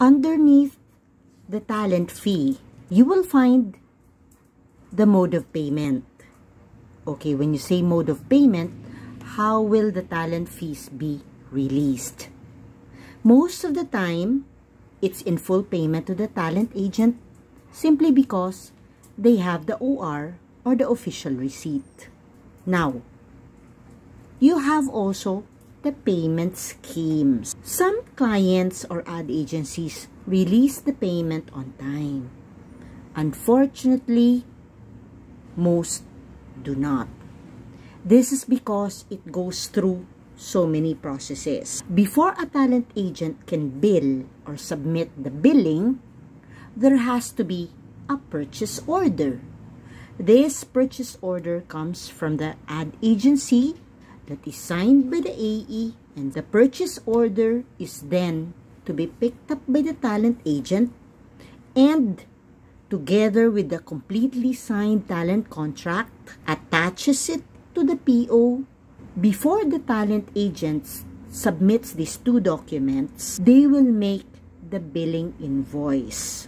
underneath the talent fee, you will find the mode of payment. Okay, when you say mode of payment, how will the talent fees be released? Most of the time, it's in full payment to the talent agent simply because they have the OR or the official receipt. Now, you have also the payment schemes. Some clients or ad agencies release the payment on time. Unfortunately, most do not. This is because it goes through so many processes. Before a talent agent can bill or submit the billing, there has to be a purchase order. This purchase order comes from the ad agency that is signed by the AE and the purchase order is then to be picked up by the talent agent and together with the completely signed talent contract attaches it to the PO before the talent agent submits these two documents, they will make the billing invoice.